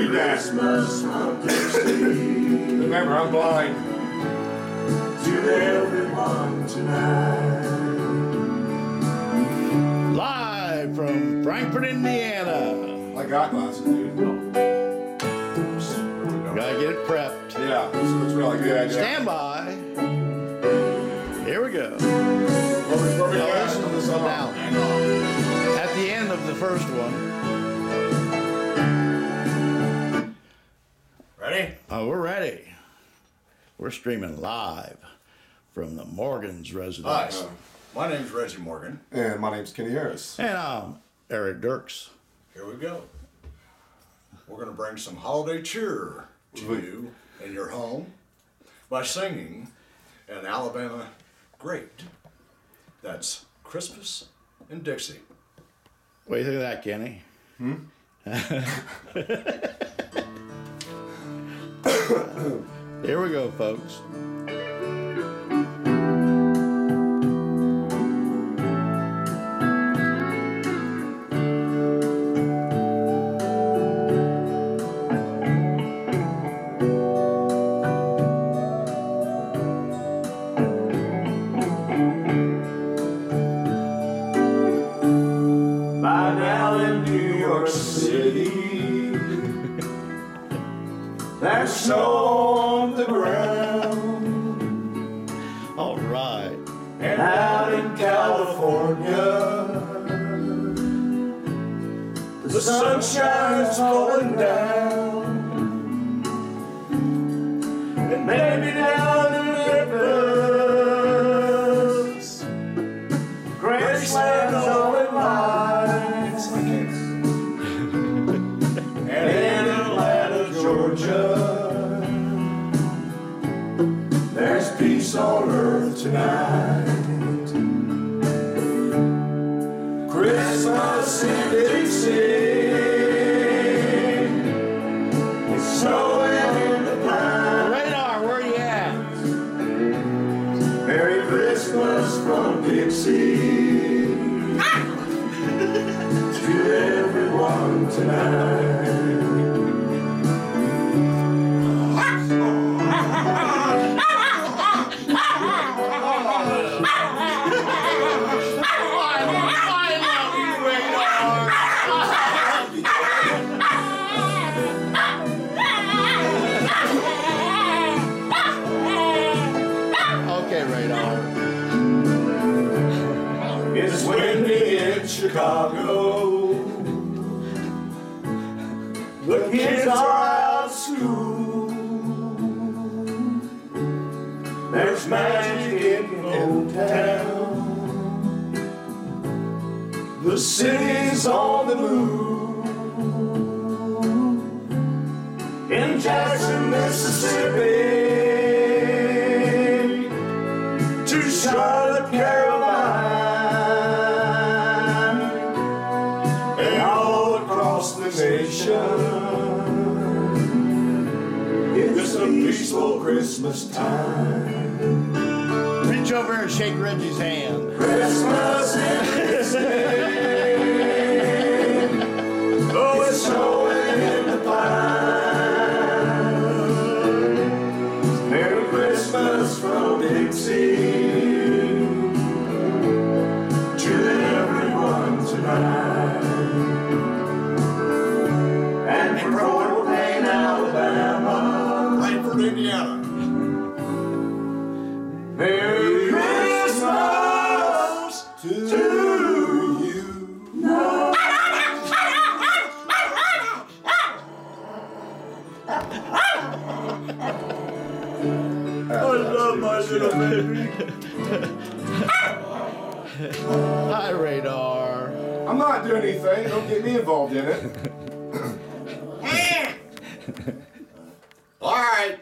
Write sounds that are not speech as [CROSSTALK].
read that. Remember, I'm blind. to everyone tonight. Live from Frankfort, Indiana. I got glasses, dude. Gotta get it prepped. Yeah, this looks really good. Stand by. Here we go. Where we, we Now at? listen to the Hold on. sound. Hang on. At the end of the first one. We're streaming live from the Morgan's residence. Hi. residence. My name's Reggie Morgan. And my name's Kenny Harris. And I'm Erick Dircks. Here we go. We're going to bring some holiday cheer to you in your home by singing an Alabama great. That's Christmas in Dixie. What do you think of that, Kenny? Hmm? [LAUGHS] [LAUGHS] Here we go, folks. By now in New York City, there's snow on the ground. All right. And out in California, the sun sunshine's falling down. Tonight. Christmas in Dixie. It's snowing in the pine. Radar, where you at? Merry Christmas from Dixie. Ah! to everyone tonight. Okay, Radar. It's windy in Chicago. The kids are out of school. There's magic in Motown. The city's on the move. In Jackson, Mississippi. To Charlotte, Carolina, and all across the nation. It's a peaceful Christmas time. Reach over and shake Reggie's hand. Christmas in Dixie. Oh, it's snowing in the pines. Merry Christmas from Dixie to everyone tonight. And from Fort Payne, Alabama. Frankfort, Indiana. to, you. No. I love my little baby. Hi, Radar. I'm not doing anything. Don't get me involved in it. All right.